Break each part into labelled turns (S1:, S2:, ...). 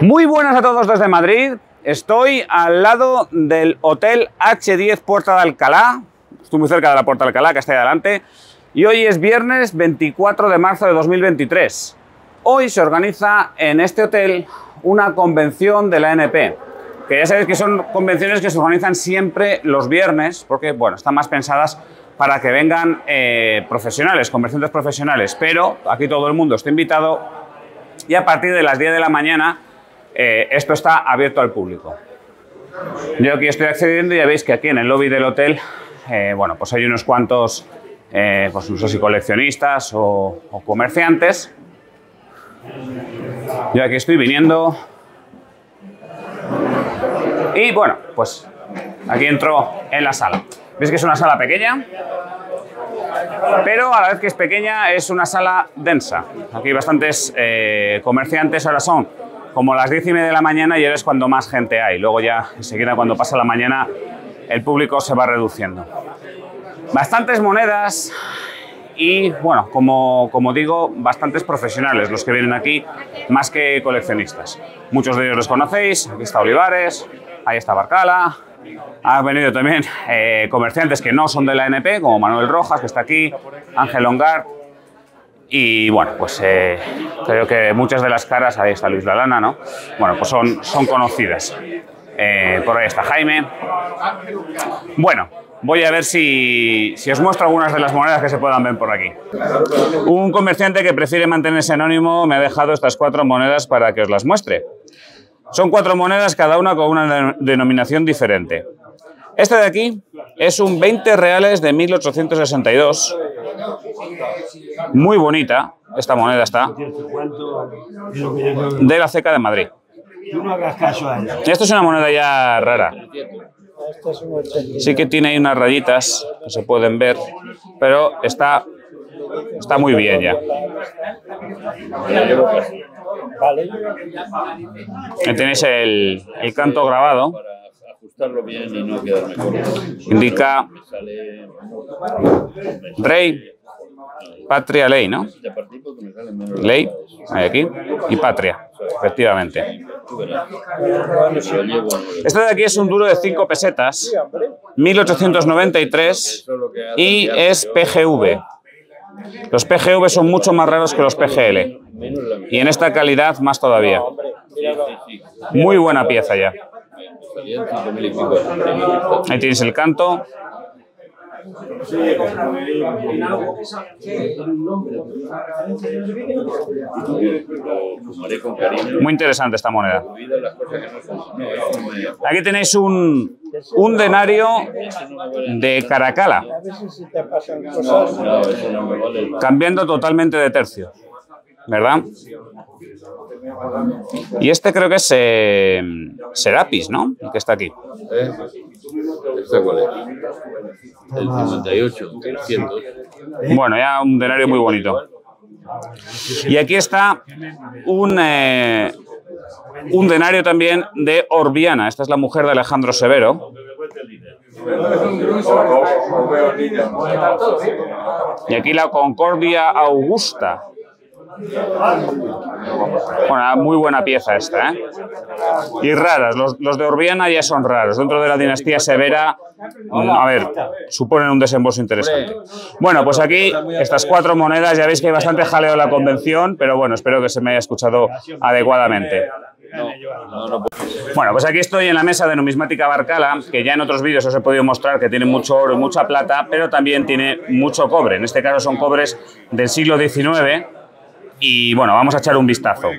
S1: Muy buenas a todos desde Madrid. Estoy al lado del Hotel H10 Puerta de Alcalá. Estoy muy cerca de la Puerta de Alcalá, que está ahí adelante. Y hoy es viernes 24 de marzo de 2023. Hoy se organiza en este hotel una convención de la NP. Que ya sabéis que son convenciones que se organizan siempre los viernes, porque bueno, están más pensadas para que vengan eh, profesionales, comerciantes profesionales. Pero aquí todo el mundo está invitado y a partir de las 10 de la mañana eh, esto está abierto al público. Yo aquí estoy accediendo y ya veis que aquí en el lobby del hotel, eh, bueno, pues hay unos cuantos, eh, pues no sé si coleccionistas o, comerciantes. Yo aquí estoy viniendo. Y bueno, pues aquí entro en la sala. Veis que es una sala pequeña, pero a la vez que es pequeña es una sala densa. Aquí hay bastantes comerciantes, ahora son como las 10 y media de la mañana y ahora es cuando más gente hay. Luego ya enseguida cuando pasa la mañana el público se va reduciendo. Bastantes monedas y bueno, como, como digo, bastantes profesionales los que vienen aquí, más que coleccionistas. Muchos de ellos los conocéis, aquí está Olivares, ahí está Barcala, han venido también eh, comerciantes que no son de la NP, como Manuel Rojas, que está aquí, Ángel Ongar. Y bueno, pues eh, creo que muchas de las caras, ahí está Luis Lalana, ¿no? Bueno, pues son, son conocidas. Eh, por ahí está Jaime. Bueno, voy a ver si, si os muestro algunas de las monedas que se puedan ver por aquí. Un comerciante que prefiere mantenerse anónimo me ha dejado estas cuatro monedas para que os las muestre. Son cuatro monedas, cada una con una denominación diferente. Esta de aquí es un 20 reales de 1862. Muy bonita, esta moneda está. De la ceca de Madrid. Esto es una moneda ya rara. Sí que tiene ahí unas rayitas que se pueden ver, pero está, está muy bien ya. Ahí tenéis el, el canto grabado.
S2: ajustarlo bien y no quedarme corto.
S1: Indica Rey, Patria, Ley, ¿no? Ley, hay aquí, y Patria, efectivamente. Este de aquí es un duro de 5 pesetas, 1893, y es PGV. Los PGV son mucho más raros que los PGL, y en esta calidad más todavía. Muy buena pieza ya. Ahí tienes el canto. Muy interesante esta moneda. Aquí tenéis un, un denario de Caracala, cambiando totalmente de tercio, ¿verdad? Y este creo que es eh, Serapis, ¿no? El que está aquí.
S2: ¿Eh? ¿Este cuál es? El 58, 300.
S1: Bueno, ya un denario muy bonito. Y aquí está un, eh, un denario también de Orbiana. Esta es la mujer de Alejandro Severo. Y aquí la Concordia Augusta. Bueno, muy buena pieza esta, ¿eh? Y raras, los, de Orbiana ya son raros. Dentro de la dinastía Severa, mm, a ver, suponen un desembolso interesante. Bueno, pues aquí estas cuatro monedas, ya veis que hay bastante jaleo en la convención, pero bueno, espero que se me haya escuchado adecuadamente. Bueno, pues aquí estoy en la mesa de numismática Barcala, que ya en otros vídeos os he podido mostrar que tiene mucho oro y mucha plata, pero también tiene mucho cobre. En este caso son cobres del siglo XIX y bueno, vamos a echar un vistazo.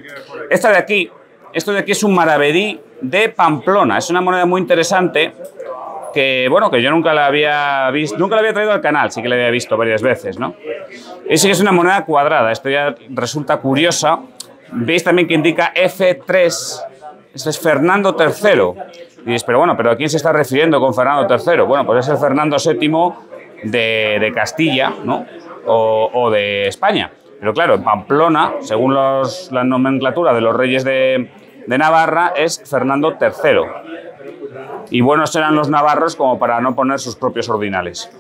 S1: Esta de aquí, esto de aquí es un maravedí de Pamplona, es una moneda muy interesante que bueno, que yo nunca la había visto, nunca la había traído al canal, sí que la había visto varias veces, ¿no? Y sí que es una moneda cuadrada, esto ya resulta curiosa. Veis también que indica F3, este es Fernando III. Y dices, pero bueno, ¿pero a quién se está refiriendo con Fernando III? Bueno, pues es el Fernando VII de, Castilla, ¿no? O de España. Pero claro, Pamplona, según los- la nomenclatura de los reyes de, de Navarra, es Fernando III. Y buenos eran los navarros como para no poner sus propios ordinales.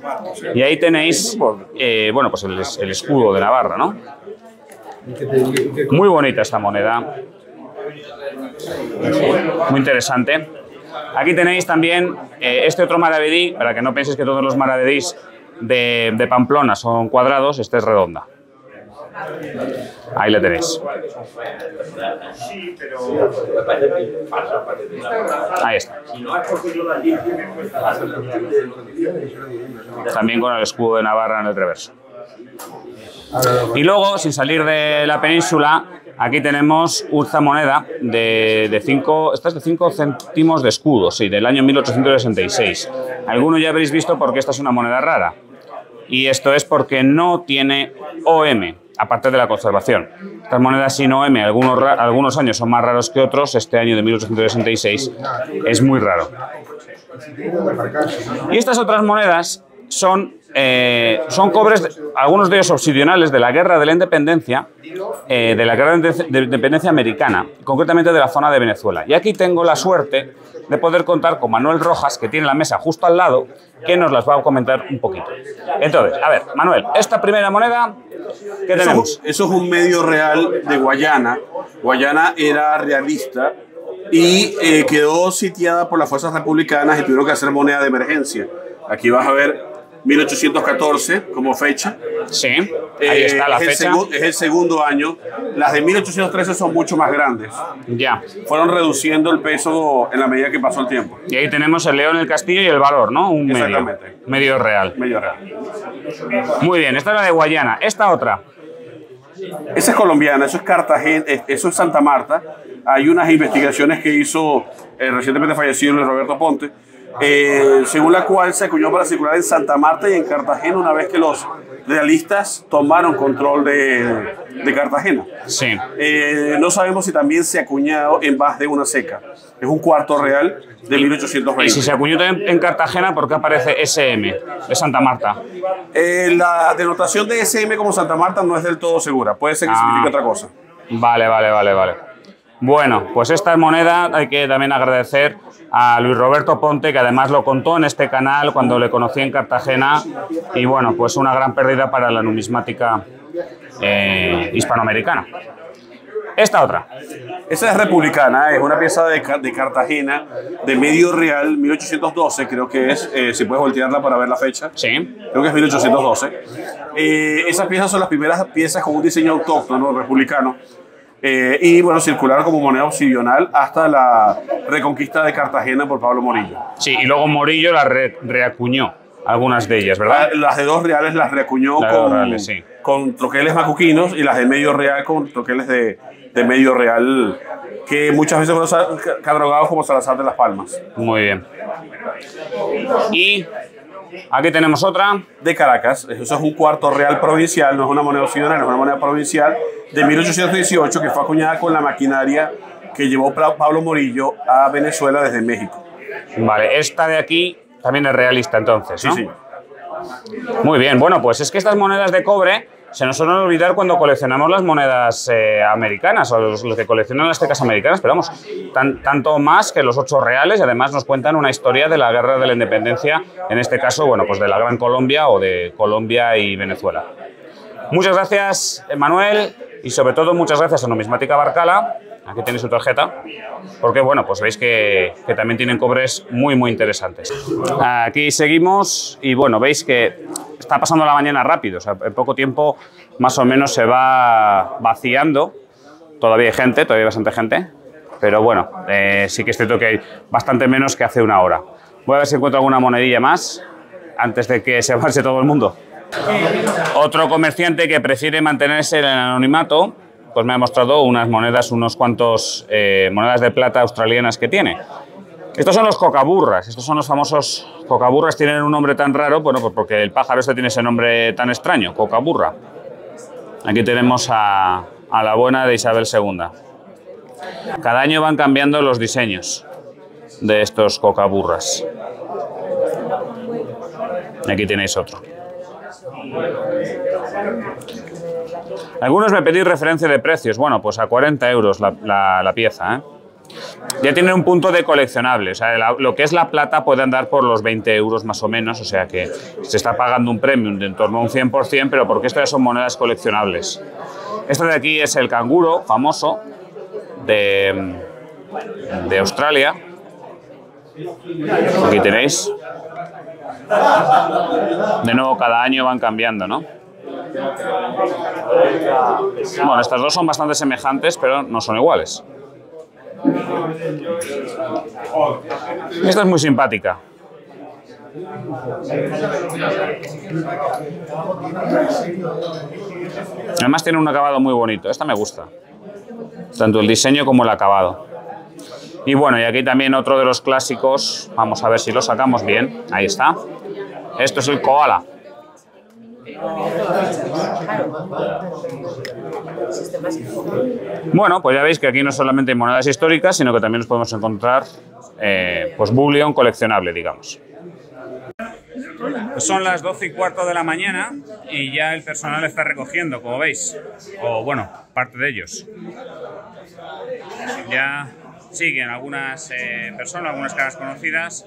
S1: Y ahí tenéis, eh, bueno, pues el, es- el escudo de Navarra, ¿no? Muy bonita esta moneda. Muy interesante. Aquí tenéis también eh, este otro maravedí, para que no penséis que todos los maravedís de, de Pamplona son cuadrados, este es redonda. Ahí le tenéis. Ahí está. También con el escudo de Navarra en el reverso. Y luego, sin salir de la península, aquí tenemos una moneda de 5 esta es de 5 céntimos de escudo, sí, del año 1866. Algunos ya habréis visto porque esta es una moneda rara. Y esto es porque no tiene OM, aparte de la conservación. Estas monedas sin OM, algunos, algunos años son más raros que otros, este año de 1866 es muy raro. Y estas otras monedas son, eh, son cobres, algunos de ellos obsidionales de la Guerra de la Independencia, eh, de la Guerra de Independencia Americana, concretamente de la zona de Venezuela. Y aquí tengo la suerte de poder contar con Manuel Rojas, que tiene la mesa justo al lado, que nos las va a comentar un poquito. Entonces, a ver, Manuel, esta primera moneda, ¿qué tenemos?
S3: Eso, es un medio real de Guayana. Guayana era realista y eh, quedó sitiada por las fuerzas republicanas y tuvieron que hacer moneda de emergencia. Aquí vas a ver 1814 como fecha.
S1: Sí, ahí está la
S3: es
S1: fecha.
S3: El es el segundo año. Las de 1813 son mucho más grandes.
S1: Ya.
S3: Fueron reduciendo el peso en la medida que pasó el tiempo.
S1: Y ahí tenemos el león, el castillo y el valor, ¿no? Un medio.
S3: Exactamente.
S1: Medio real.
S3: Medio real.
S1: Muy bien, esta es la de Guayana. Esta otra.
S3: Esa es colombiana, eso es Cartagena, eso es Santa Marta. Hay unas investigaciones que hizo el recientemente fallecido Luis Roberto Ponte, eh, según la cual se acuñó para circular en Santa Marta y en Cartagena una vez que los realistas tomaron control de, de Cartagena.
S1: Sí.
S3: Eh, no sabemos si también se acuñado en base de una seca. Es un cuarto real de 1820.
S1: Y si se acuñó en, en Cartagena, ¿por qué aparece SM de Santa Marta?
S3: Eh, la denotación de SM como Santa Marta no es del todo segura. Puede ser que
S1: Ah.
S3: signifique otra cosa.
S1: Vale, vale, vale, vale. Bueno, pues esta moneda hay que también agradecer a Luis Roberto Ponte, que además lo contó en este canal cuando le conocí en Cartagena. Y bueno, pues una gran pérdida para la numismática eh, hispanoamericana. Esta otra.
S3: Esa es republicana, es una pieza de, de Cartagena de medio real, 1812, creo que es, eh, si puedes voltearla para ver la fecha,
S1: Sí.
S3: creo que es 1812. Eh, esas piezas son las primeras piezas con un diseño autóctono republicano eh, y bueno, circularon como moneda opcional hasta la reconquista de Cartagena por Pablo Morillo.
S1: Sí, y luego Morillo la re- reacuñó, algunas de ellas, ¿verdad?
S3: Ah, Las de dos reales las reacuñó
S1: dos
S3: con,
S1: reales, sí.
S3: con troqueles macuquinos y las de medio real con troqueles de, de medio real que muchas veces fueron catalogados como Salazar de las Palmas.
S1: Muy bien. Y aquí tenemos otra.
S3: de Caracas. Eso es un cuarto real provincial, no es una moneda occidental, es una moneda provincial de 1818 que fue acuñada con la maquinaria que llevó Pa- Pablo Morillo a Venezuela desde México.
S1: Vale, esta de aquí también es realista entonces,
S3: Sí,
S1: ¿no?
S3: sí.
S1: Muy bien, bueno, pues es que estas monedas de cobre se nos suelen olvidar cuando coleccionamos las monedas eh, americanas o los, que coleccionan las tecas americanas, pero vamos, tan- tanto más que los ocho reales y además nos cuentan una historia de la guerra de la independencia, en este caso, bueno, pues de la Gran Colombia o de Colombia y Venezuela. Muchas gracias, Manuel, y sobre todo muchas gracias a Numismática Barcala. Aquí tenéis su tarjeta, porque bueno, pues veis que también tienen cobres muy, muy interesantes. Aquí seguimos y bueno, veis que está pasando la mañana rápido, o sea, en poco tiempo más o menos se va vaciando. Todavía hay gente, todavía hay bastante gente, pero bueno, eh, sí que es cierto que hay bastante menos que hace una hora. Voy a ver si encuentro alguna monedilla más antes de que se marche todo el mundo. Otro comerciante que prefiere mantenerse en el anonimato, pues me ha mostrado unas monedas, unos cuantos eh, monedas de plata australianas que tiene. Estos son los cocaburras, estos son los famosos cocaburras, tienen un nombre tan raro, bueno, pues porque el pájaro este tiene ese nombre tan extraño, cocaburra. Aquí tenemos a, la buena de Isabel II. Cada año van cambiando los diseños de estos cocaburras. Aquí tenéis otro. Algunos me pedís referencia de precios. Bueno, pues a 40 euros la- la pieza. ¿eh? Ya tiene un punto de coleccionable. O sea, lo que es la plata puede andar por los 20 euros más o menos. O sea que se está pagando un premium de en torno a un 100%, pero porque estas son monedas coleccionables. Esta de aquí es el canguro famoso de, de Australia. Aquí tenéis. De nuevo, cada año van cambiando, ¿no? Bueno, estas dos son bastante semejantes, pero no son iguales. Esta es muy simpática. Además tiene un acabado muy bonito. Esta me gusta. Tanto el diseño como el acabado. Y bueno, y aquí también otro de los clásicos. Vamos a ver si lo sacamos bien. Ahí está. Esto es el koala. Bueno, pues ya veis que aquí no solamente hay monedas históricas, sino que también nos podemos encontrar eh, pues bullion coleccionable, digamos. Son las 12 y cuarto de la mañana y ya el personal está recogiendo, como veis. O bueno, parte de ellos. Ya siguen algunas eh, personas, algunas caras conocidas,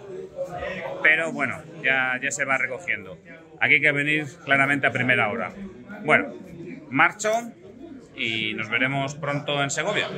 S1: pero bueno, ya, ya se va recogiendo. Aquí hay que venir claramente a primera hora. Bueno, marcho y nos veremos pronto en Segovia.